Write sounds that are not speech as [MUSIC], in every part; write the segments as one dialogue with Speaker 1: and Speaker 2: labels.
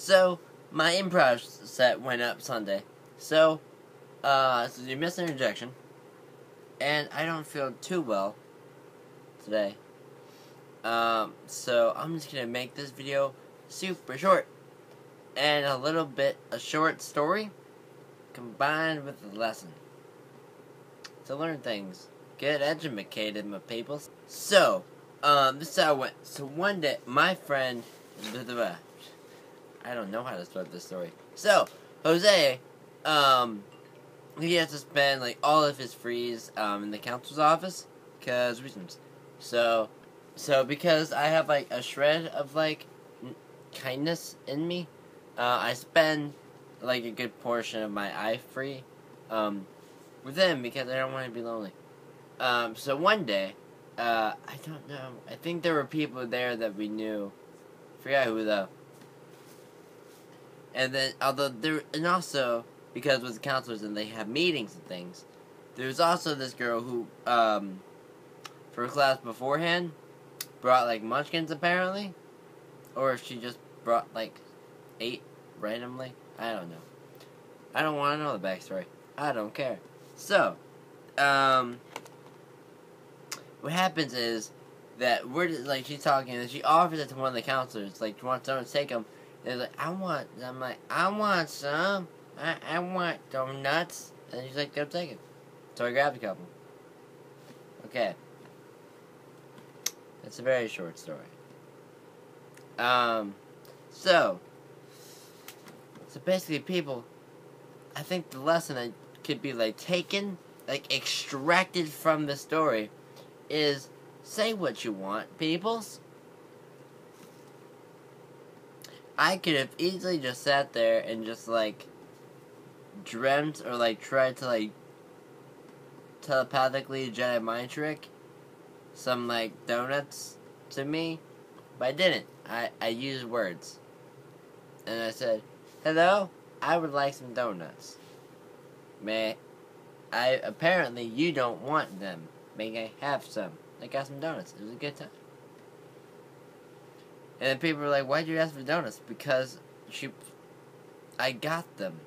Speaker 1: So, my improv set went up Sunday. So, uh, so you missed an interjection. And I don't feel too well today. Um, so I'm just gonna make this video super short. And a little bit, a short story combined with a lesson. To learn things. Get educated, my people. So, um, this is how it went. So one day, my friend, I don't know how to start this story. So, Jose, um, he has to spend like all of his frees um, in the council's office because reasons. So, so because I have like a shred of like kindness in me, uh, I spend like a good portion of my eye free um, with him because I don't want to be lonely. Um, so one day, uh, I don't know. I think there were people there that we knew. Forgot who though. And then, although there, and also because with the counselors and they have meetings and things, there's also this girl who, um, for class beforehand, brought like munchkins apparently, or if she just brought like eight randomly. I don't know. I don't want to know the backstory. I don't care. So, um, what happens is that we're like she's talking and she offers it to one of the counselors. Like, she wants someone to take them. And like, I want. I'm like, I want some. I I want donuts. And he's like, go take it. So I grabbed a couple. Okay. It's a very short story. Um, so, so basically, people, I think the lesson that could be like taken, like extracted from the story, is say what you want, peoples. I could have easily just sat there and just like dreamt or like tried to like telepathically Jedi mind trick some like donuts to me, but I didn't. I, I used words. And I said, Hello, I would like some donuts. May I apparently you don't want them. May I have some? I got some donuts. It was a good time. And then people were like, Why'd you ask for donuts? Because she I got them.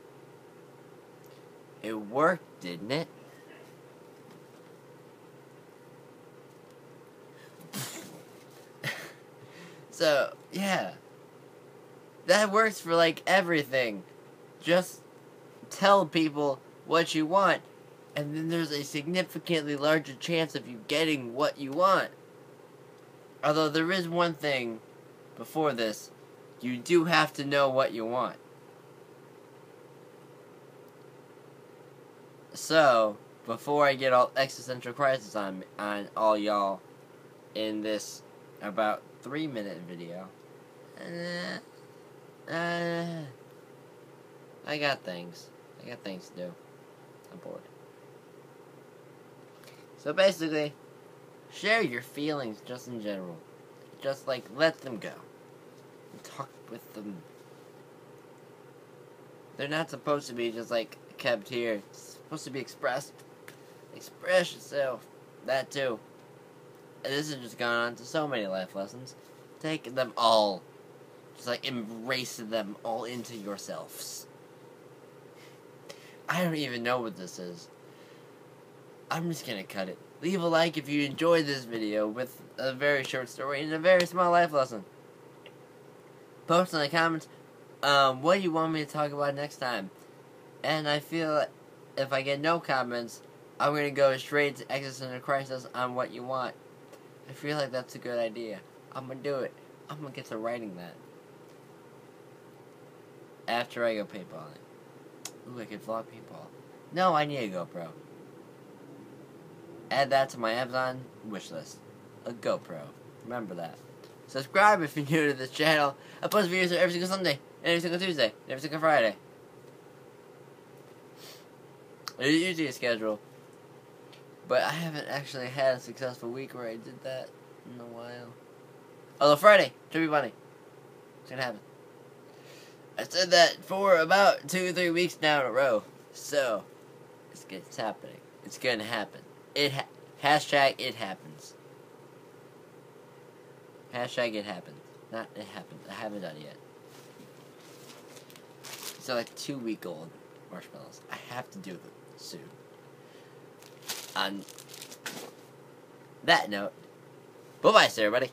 Speaker 1: It worked, didn't it? [LAUGHS] so, yeah. That works for like everything. Just tell people what you want, and then there's a significantly larger chance of you getting what you want. Although there is one thing before this, you do have to know what you want. So, before I get all existential crisis on on all y'all in this about three minute video, uh, uh, I got things. I got things to do. I'm bored. So basically, share your feelings just in general. Just like let them go. Talk with them. They're not supposed to be just like kept here. It's supposed to be expressed. Express yourself. That too. And this has just gone on to so many life lessons. Take them all. Just like embrace them all into yourselves. I don't even know what this is. I'm just gonna cut it. Leave a like if you enjoyed this video with a very short story and a very small life lesson. Post in the comments um, what you want me to talk about next time. And I feel if I get no comments, I'm gonna go straight to existential crisis on what you want. I feel like that's a good idea. I'm gonna do it. I'm gonna get to writing that. After I go paintballing. Ooh, I could vlog paintball. No, I need a GoPro. Add that to my Amazon wish list. A GoPro. Remember that. Subscribe if you're new to this channel. I post videos every single Sunday, every single Tuesday, every single Friday. There's usually a schedule. But I haven't actually had a successful week where I did that in a while. Although Friday, be funny. It's gonna happen. I said that for about two, three weeks now in a row. So, it's, it's happening. It's gonna happen. It ha- hashtag it happens. Hashtag it happens. Not it happens. I haven't done it yet. Are like two week old marshmallows. I have to do them soon. On that note, bye bye, everybody.